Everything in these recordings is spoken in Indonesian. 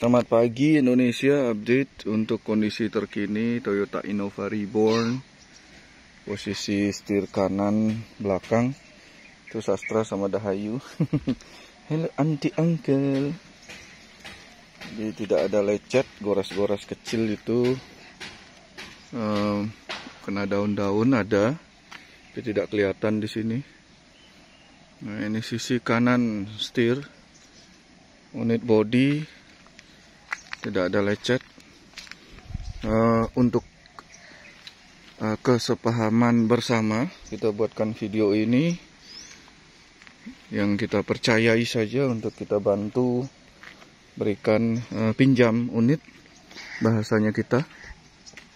Selamat pagi Indonesia, update untuk kondisi terkini Toyota Innova Reborn. Posisi setir kanan belakang. Itu Sastra sama Dahayu. Hello anti uncle. Jadi tidak ada lecet, goras-goras kecil itu. Um, Kena daun-daun ada Tapi tidak kelihatan di sini. Nah ini sisi kanan setir. Unit body tidak ada lecet. Uh, untuk uh, kesepahaman bersama kita buatkan video ini. Yang kita percayai saja untuk kita bantu berikan uh, pinjam unit bahasanya kita.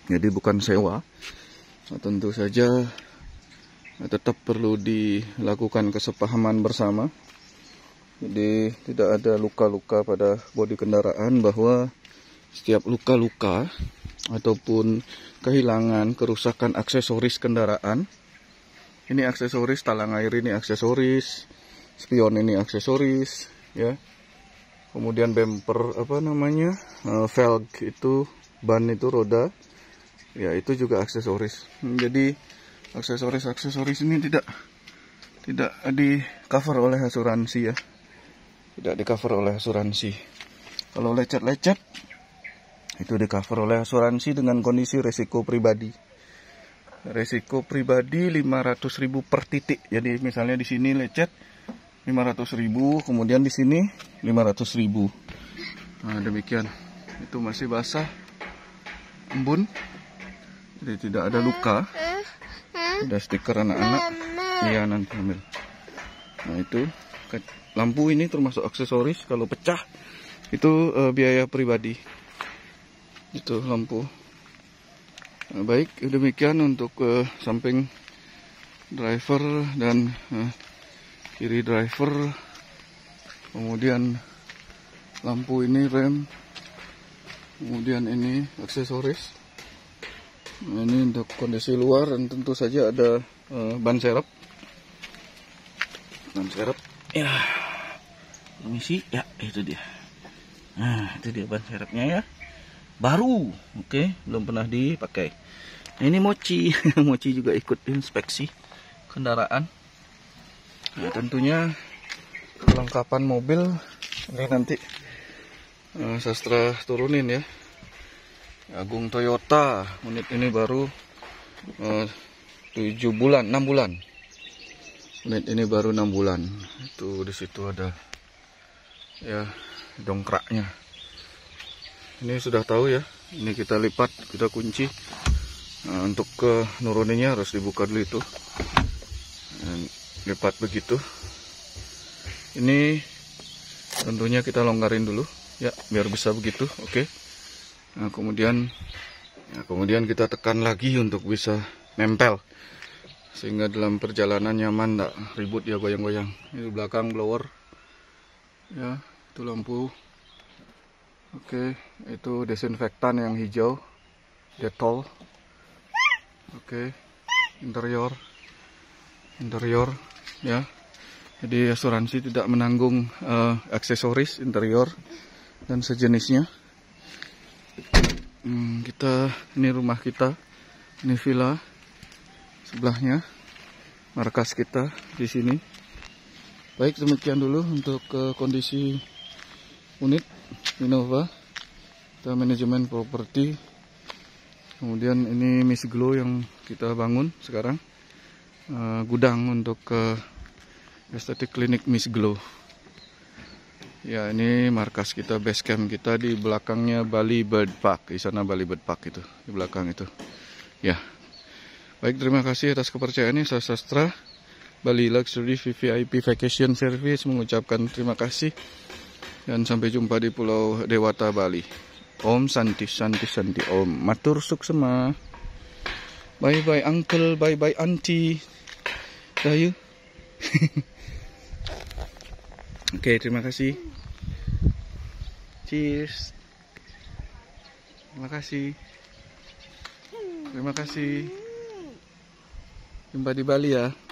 Jadi bukan sewa. Nah, tentu saja tetap perlu dilakukan kesepahaman bersama jadi tidak ada luka-luka pada bodi kendaraan bahwa setiap luka-luka ataupun kehilangan, kerusakan aksesoris kendaraan. Ini aksesoris talang air ini aksesoris, spion ini aksesoris, ya. Kemudian bumper apa namanya? Uh, velg itu ban itu roda. Ya, itu juga aksesoris. Jadi aksesoris-aksesoris ini tidak tidak di cover oleh asuransi ya tidak di cover oleh asuransi. Kalau lecet-lecet itu di cover oleh asuransi dengan kondisi resiko pribadi. Resiko pribadi 500.000 per titik. Jadi misalnya di sini lecet 500.000, kemudian di sini 500.000. Nah, demikian. Itu masih basah. Embun. Jadi tidak ada luka. Ada stiker anak-anak. Iya nanti ambil. Nah, itu lampu ini termasuk aksesoris kalau pecah itu uh, biaya pribadi. Itu lampu. Nah, baik demikian untuk uh, samping driver dan uh, kiri driver. Kemudian lampu ini rem. Kemudian ini aksesoris. Nah, ini untuk kondisi luar dan tentu saja ada uh, ban serep. Ban serep ya Permisi, ya itu dia. Nah, itu dia ban serepnya ya. Baru, oke, okay. belum pernah dipakai. Nah, ini mochi, mochi juga ikut inspeksi kendaraan. Nah, tentunya kelengkapan mobil ini nanti uh, sastra turunin ya. Agung Toyota, unit ini baru uh, 7 bulan, 6 bulan. Unit ini baru 6 bulan. Itu di situ ada ya dongkraknya. Ini sudah tahu ya ini kita lipat kita kunci. Nah, untuk ke nuruninnya harus dibuka dulu itu. Dan lipat begitu. Ini tentunya kita longgarin dulu ya biar bisa begitu oke. Nah kemudian ya, kemudian kita tekan lagi untuk bisa nempel sehingga dalam perjalanan nyaman tidak ribut ya goyang-goyang. Ini belakang blower. Ya itu lampu. Oke itu desinfektan yang hijau. Detol. Oke interior. Interior ya. Jadi asuransi tidak menanggung uh, aksesoris interior dan sejenisnya. Hmm, kita ini rumah kita. Ini villa sebelahnya markas kita di sini Baik, demikian dulu untuk uh, kondisi unit Innova kita manajemen properti. Kemudian ini Miss Glow yang kita bangun sekarang. Uh, gudang untuk uh, estetik klinik Miss Glow. Ya, ini markas kita, base camp kita di belakangnya Bali Bird Park. Di sana Bali Bird Park itu, di belakang itu. Ya. Baik, terima kasih atas kepercayaannya. Saya Sastra. Bali Luxury VVIP Vacation Service mengucapkan terima kasih dan sampai jumpa di Pulau Dewata Bali. Om Santi Santi Santi Om Matur Suksema. Bye bye uncle, bye bye auntie. Dayu. Oke, okay, terima kasih. Cheers. Terima kasih. Terima kasih. Jumpa di Bali ya.